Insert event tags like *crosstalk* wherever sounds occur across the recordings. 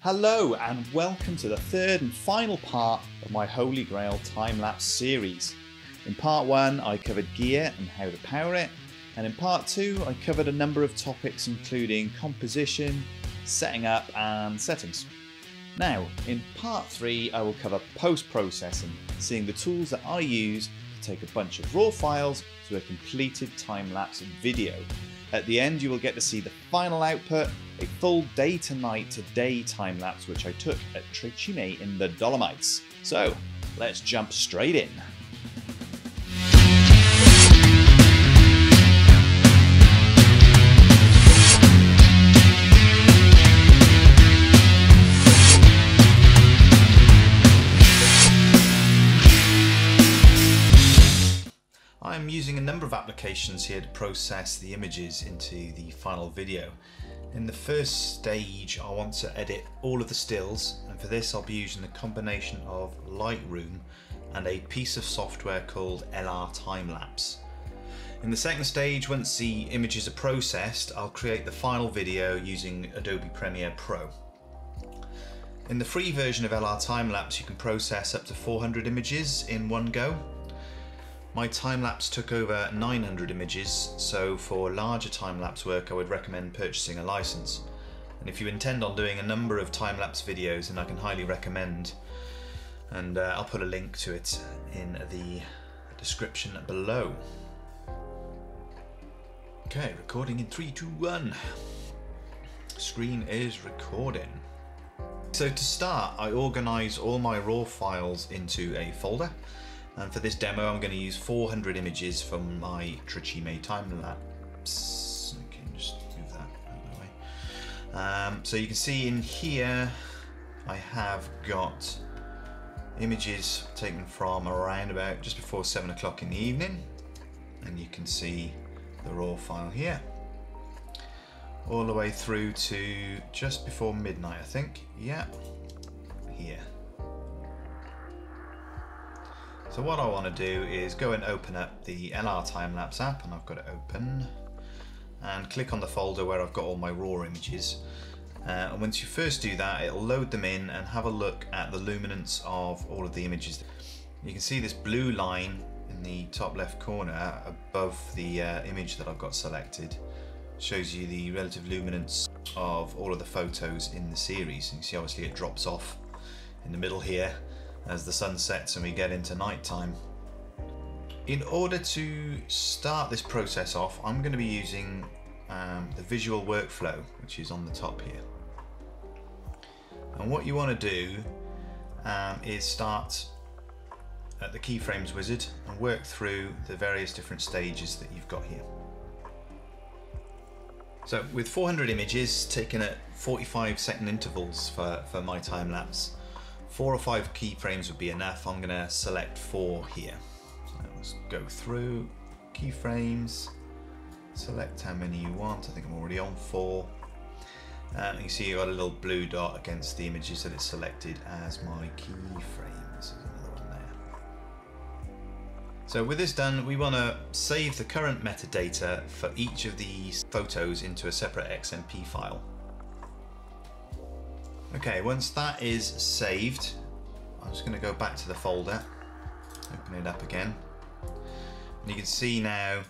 Hello and welcome to the third and final part of my Holy Grail time-lapse series. In part 1 I covered gear and how to power it, and in part 2 I covered a number of topics including composition, setting up and settings. Now, in part 3 I will cover post-processing, seeing the tools that I use to take a bunch of raw files to a completed time-lapse video. At the end you will get to see the final output, a full day to night to day time lapse which I took at Tre Cime in the Dolomites. So, let's jump straight in. Applications here to process the images into the final video. In the first stage I want to edit all of the stills and for this I'll be using a combination of Lightroom and a piece of software called LR Timelapse. In the second stage, once the images are processed, I'll create the final video using Adobe Premiere Pro. In the free version of LR Timelapse you can process up to 400 images in one go my time-lapse took over 900 images, so for larger time-lapse work I would recommend purchasing a license. And if you intend on doing a number of time-lapse videos then I can highly recommend and uh, I'll put a link to it in the description below. Okay, recording in 3, 2, 1. Screen is recording. So to start, I organise all my raw files into a folder and for this demo, I'm going to use 400 images from my Tre Cime time lapse. Okay, just move that out of the way. Um, so you can see in here, I have got images taken from around about just before seven o'clock in the evening. And you can see the raw file here. All the way through to just before midnight, I think. Yeah, here. So what I want to do is go and open up the LR Timelapse app and I've got it open and click on the folder where I've got all my raw images uh, and once you first do that it'll load them in and have a look at the luminance of all of the images. You can see this blue line in the top left corner above the uh, image that I've got selected shows you the relative luminance of all of the photos in the series. You see obviously it drops off in the middle here as the sun sets and we get into night time. In order to start this process off, I'm going to be using um, the visual workflow, which is on the top here. And what you want to do um, is start at the keyframes wizard and work through the various different stages that you've got here. So with 400 images taken at 45 second intervals for, for my time lapse, Four or five keyframes would be enough. I'm going to select four here. So let's go through keyframes, select how many you want. I think I'm already on four. Um, you see you've got a little blue dot against the images that it's selected as my keyframes. So with this done, we want to save the current metadata for each of these photos into a separate XMP file. Okay, once that is saved, I'm just going to go back to the folder, open it up again. And you can see now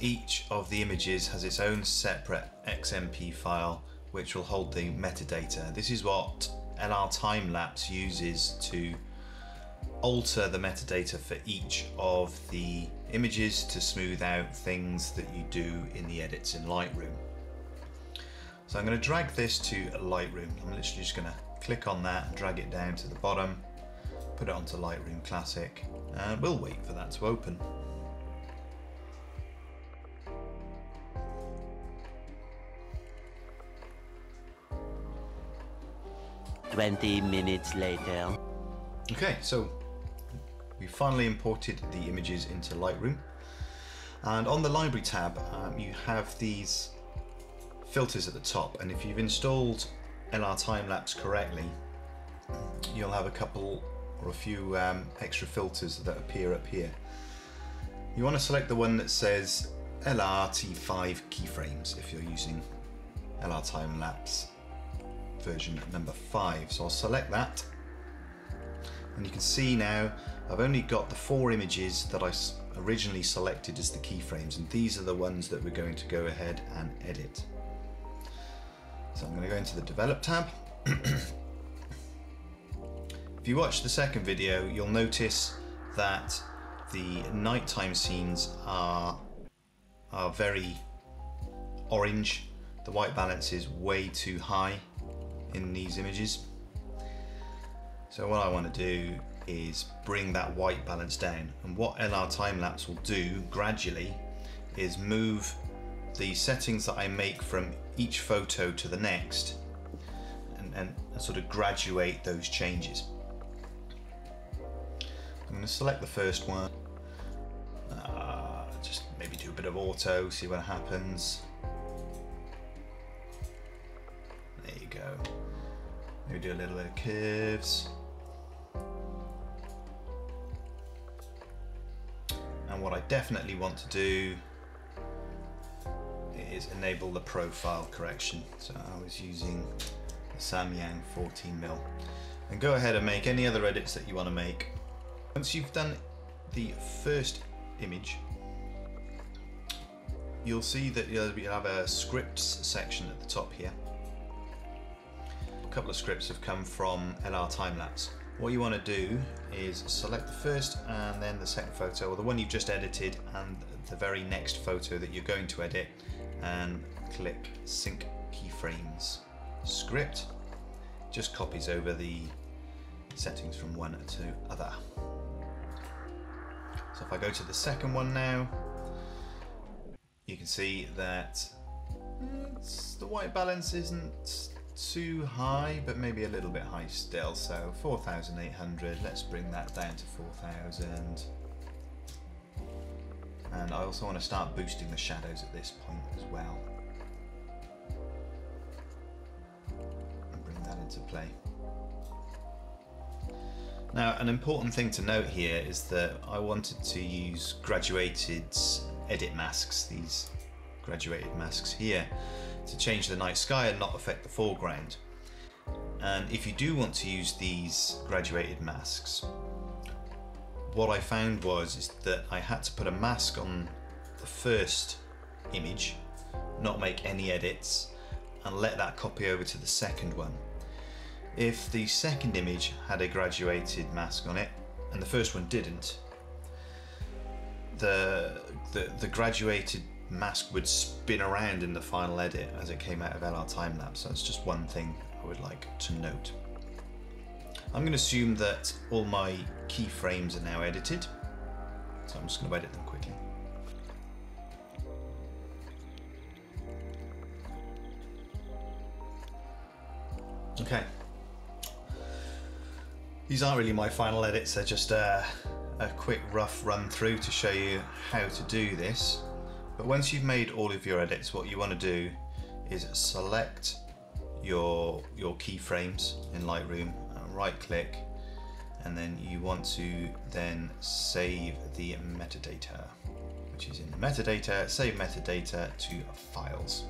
each of the images has its own separate XMP file which will hold the metadata. This is what LR Timelapse uses to alter the metadata for each of the images to smooth out things that you do in the edits in Lightroom. So I'm going to drag this to Lightroom. I'm literally just going to click on that and drag it down to the bottom, put it onto Lightroom Classic, and we'll wait for that to open. Twenty minutes later. Okay, so we finally imported the images into Lightroom. And on the library tab, um, you have these filters at the top and if you've installed LR time lapse correctly you'll have a couple or a few um, extra filters that appear up here. You want to select the one that says LR T5 keyframes if you're using LR time lapse version number five. So I'll select that. And you can see now I've only got the four images that I originally selected as the keyframes and these are the ones that we're going to go ahead and edit. So I'm going to go into the develop tab. *clears throat* if you watch the second video you'll notice that the nighttime scenes are are very orange. The white balance is way too high in these images. So what I want to do is bring that white balance down. And what LR time lapse will do gradually is move the settings that I make from each photo to the next and, and, sort of graduate those changes. I'm going to select the first one. Uh, just maybe do a bit of auto, see what happens. There you go. Maybe do a little bit of curves. And what I definitely want to do is enable the profile correction. So I was using the Samyang 14mm. And go ahead and make any other edits that you want to make. Once you've done the first image, you'll see that you have a scripts section at the top here. A couple of scripts have come from LR Timelapse. What you want to do is select the first and then the second photo, or the one you've just edited and the very next photo that you're going to edit, and click Sync Keyframes script. Just copies over the settings from one to other. So if I go to the second one now, you can see that the white balance isn't too high, but maybe a little bit high still. So 4,800, let's bring that down to 4,000. And I also want to start boosting the shadows at this point as well. And bring that into play. Now, an important thing to note here is that I wanted to use graduated edit masks, these graduated masks here, to change the night sky and not affect the foreground. And if you do want to use these graduated masks, what I found was is that I had to put a mask on the first image, not make any edits, and let that copy over to the second one. If the second image had a graduated mask on it, and the first one didn't, the, the, the graduated mask would spin around in the final edit as it came out of LR timelapse. So that's just one thing I would like to note. I'm going to assume that all my keyframes are now edited. So I'm just going to edit them quickly. Okay. These aren't really my final edits, they're just a, a quick rough run through to show you how to do this. But once you've made all of your edits, what you want to do is select your, your keyframes in Lightroom, right click, and then you want to then save the metadata, which is in the metadata, save metadata to files.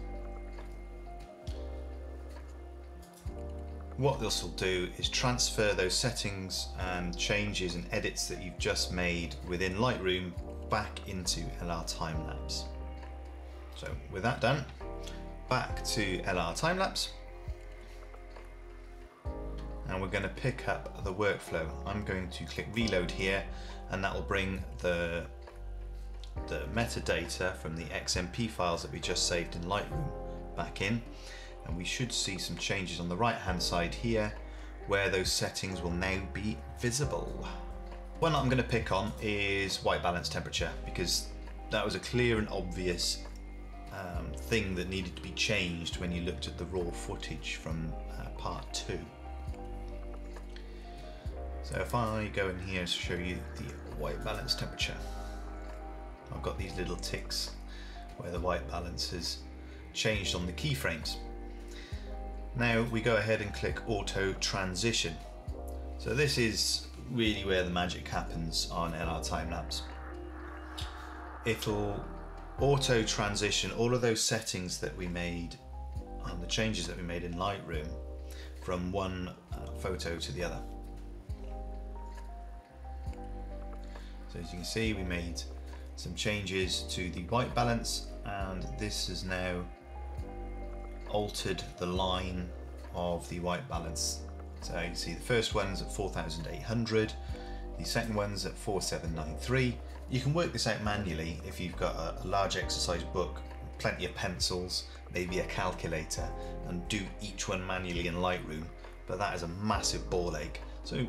What this will do is transfer those settings and changes and edits that you've just made within Lightroom back into LR Timelapse. So with that done, back to LR Timelapse. And we're going to pick up the workflow. I'm going to click reload here and that will bring the, the metadata from the XMP files that we just saved in Lightroom back in. And we should see some changes on the right hand side here where those settings will now be visible. One I'm going to pick on is white balance temperature because that was a clear and obvious um, thing that needed to be changed when you looked at the raw footage from uh, part two. So if I go in here to show you the white balance temperature, I've got these little ticks where the white balance has changed on the keyframes. Now we go ahead and click auto transition. So this is really where the magic happens on LR time lapse. It'll auto transition all of those settings that we made and the changes that we made in Lightroom from one uh, photo to the other. So as you can see, we made some changes to the white balance and this has now altered the line of the white balance. So you can see the first one's at 4,800, the second one's at 4,793. You can work this out manually if you've got a, a large exercise book, plenty of pencils, maybe a calculator, and do each one manually in Lightroom. But that is a massive ball ache. So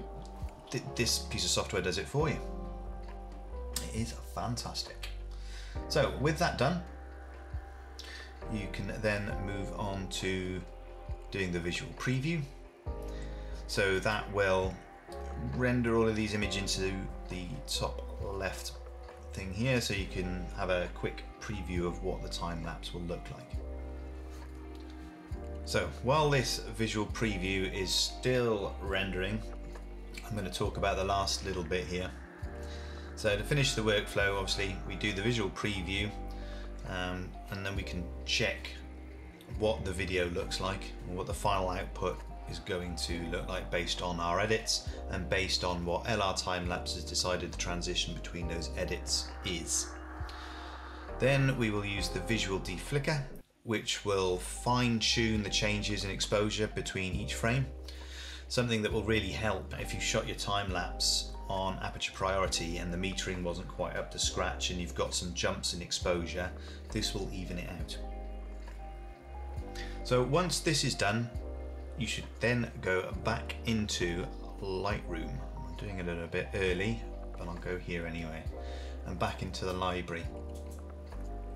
th this piece of software does it for you. Is fantastic. So with that done, you can then move on to doing the visual preview. So that will render all of these images into the top left thing here so you can have a quick preview of what the time lapse will look like. So while this visual preview is still rendering, I'm going to talk about the last little bit here. So to finish the workflow, obviously we do the visual preview um, and then we can check what the video looks like what the final output is going to look like based on our edits and based on what LR Timelapse has decided the transition between those edits is. Then we will use the visual deflicker which will fine tune the changes in exposure between each frame. Something that will really help if you shot your time lapse on aperture priority and the metering wasn't quite up to scratch and you've got some jumps in exposure, this will even it out. So once this is done, you should then go back into Lightroom. I'm doing it a little bit early, but I'll go here anyway, and back into the library.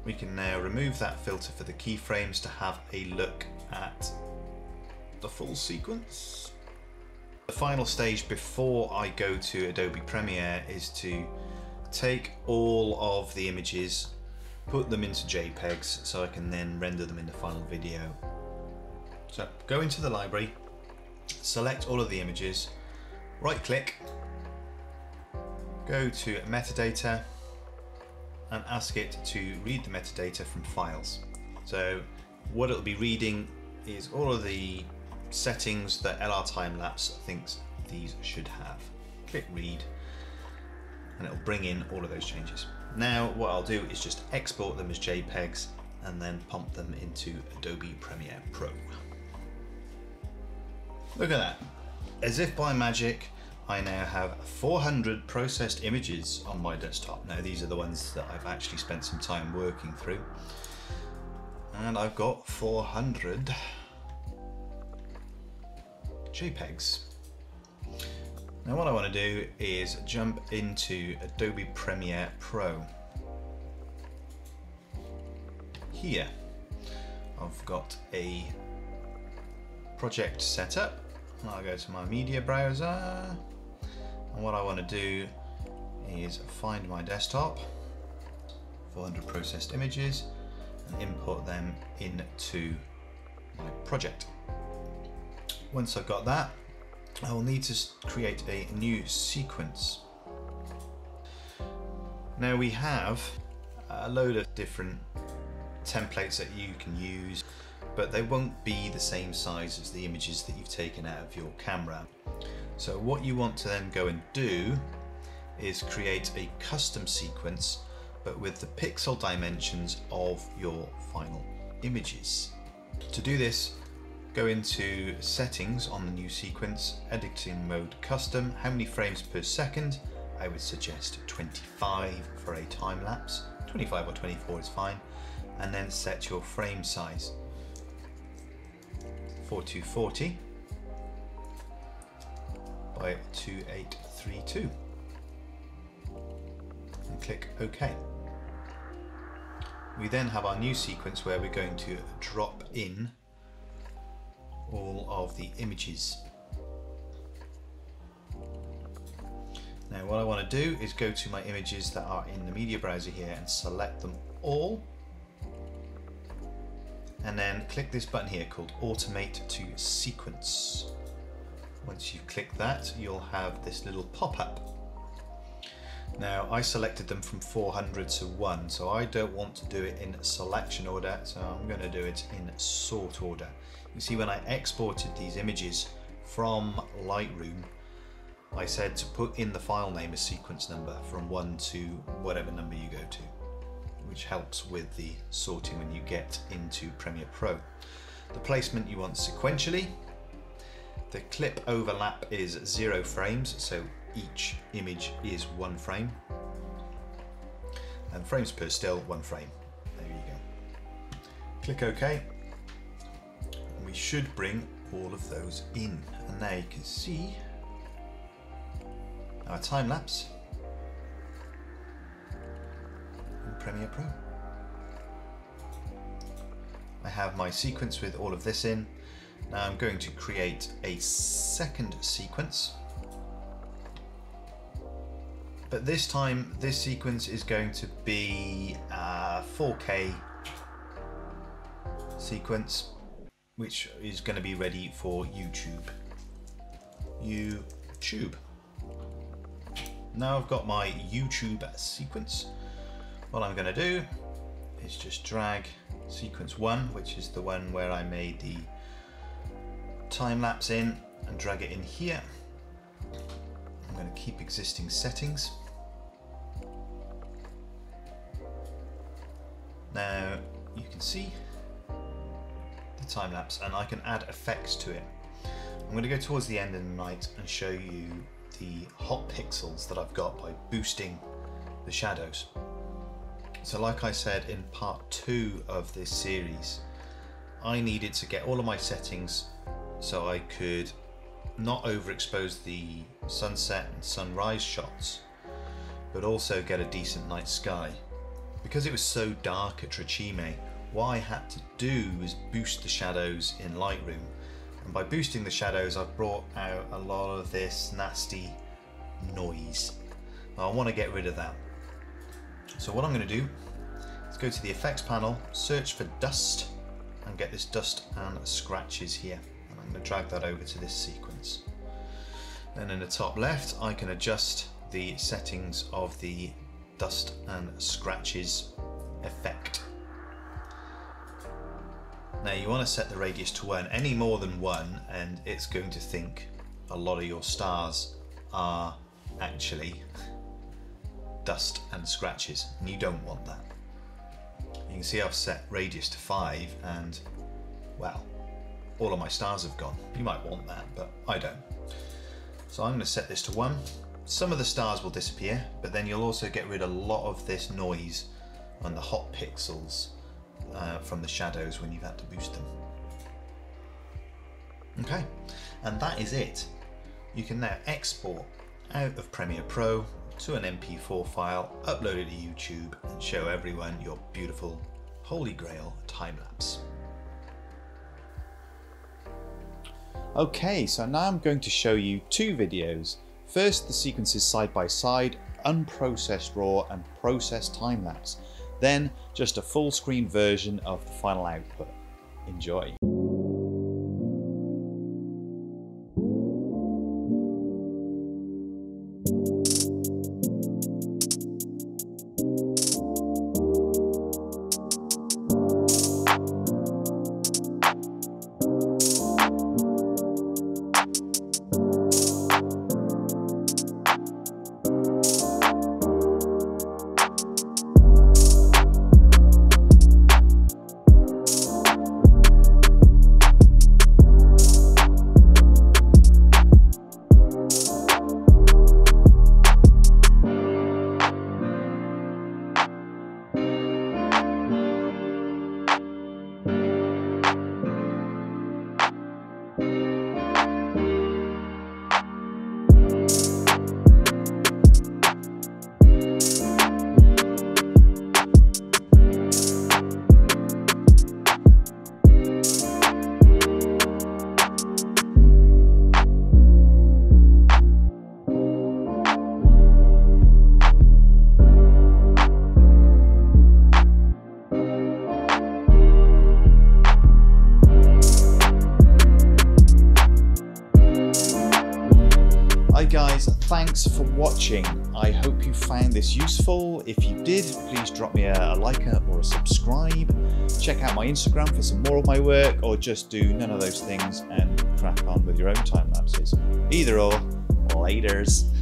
We can now remove that filter for the keyframes to have a look at the full sequence. The final stage before I go to Adobe Premiere is to take all of the images, put them into JPEGs so I can then render them in the final video. So go into the library, select all of the images, right click, go to metadata and ask it to read the metadata from files. So what it'll be reading is all of the settings that LR Timelapse thinks these should have. Click read and it'll bring in all of those changes. Now what I'll do is just export them as JPEGs and then pump them into Adobe Premiere Pro. Look at that. As if by magic, I now have 400 processed images on my desktop. Now these are the ones that I've actually spent some time working through. And I've got 400 JPEGs. Now what I want to do is jump into Adobe Premiere Pro. Here, I've got a project set up. I'll go to my media browser. And what I want to do is find my desktop, 400 processed images, and import them into my project. Once I've got that, I will need to create a new sequence. Now we have a load of different templates that you can use, but they won't be the same size as the images that you've taken out of your camera. So what you want to then go and do is create a custom sequence, but with the pixel dimensions of your final images. To do this, go into settings on the new sequence, editing mode custom, how many frames per second? I would suggest 25 for a time lapse, 25 or 24 is fine, and then set your frame size. 4240 by 2832 and click OK. We then have our new sequence where we're going to drop in all of the images. Now what I want to do is go to my images that are in the media browser here and select them all and then click this button here called automate to sequence. Once you click that you'll have this little pop-up. Now I selected them from 400 to 1 so I don't want to do it in selection order so I'm going to do it in sort order. You see when I exported these images from Lightroom, I said to put in the file name a sequence number from 1 to whatever number you go to, which helps with the sorting when you get into Premiere Pro. The placement you want sequentially. The clip overlap is zero frames, so each image is one frame. And frames per still, one frame. There you go. Click OK. We should bring all of those in. And now you can see our time lapse in Premiere Pro. I have my sequence with all of this in. Now I'm going to create a second sequence. But this time, this sequence is going to be a 4K sequence, which is going to be ready for YouTube. YouTube. Now I've got my YouTube sequence. What I'm going to do is just drag sequence one, which is the one where I made the time lapse in and drag it in here. I'm going to keep existing settings. Now you can see time lapse and I can add effects to it. I'm going to go towards the end of the night and show you the hot pixels that I've got by boosting the shadows. So like I said in part two of this series, I needed to get all of my settings so I could not overexpose the sunset and sunrise shots, but also get a decent night sky. Because it was so dark at Tre Cime, what I had to do was boost the shadows in Lightroom and by boosting the shadows, I've brought out a lot of this nasty noise. Now, I want to get rid of that. So what I'm going to do is go to the effects panel, search for dust, and get this dust and scratches here. And I'm going to drag that over to this sequence. Then in the top left, I can adjust the settings of the dust and scratches effect. Now you want to set the radius to 1, any more than 1 and it's going to think a lot of your stars are actually dust and scratches and you don't want that. You can see I've set radius to 5 and well all of my stars have gone. You might want that but I don't. So I'm going to set this to 1. Some of the stars will disappear but then you'll also get rid of a lot of this noise on the hot pixels uh, from the shadows when you've had to boost them. Okay, and that is it. You can now export out of Premiere Pro to an MP4 file, upload it to YouTube and show everyone your beautiful Holy Grail time lapse. Okay, so now I'm going to show you two videos. First, the sequences side by side, unprocessed raw and processed time lapse then just a full screen version of the final output. Enjoy. Hi guys, thanks for watching. I hope you found this useful. If you did, please drop me a, a like or a subscribe. Check out my Instagram for some more of my work, or just do none of those things and crack on with your own time lapses. Either or, laters.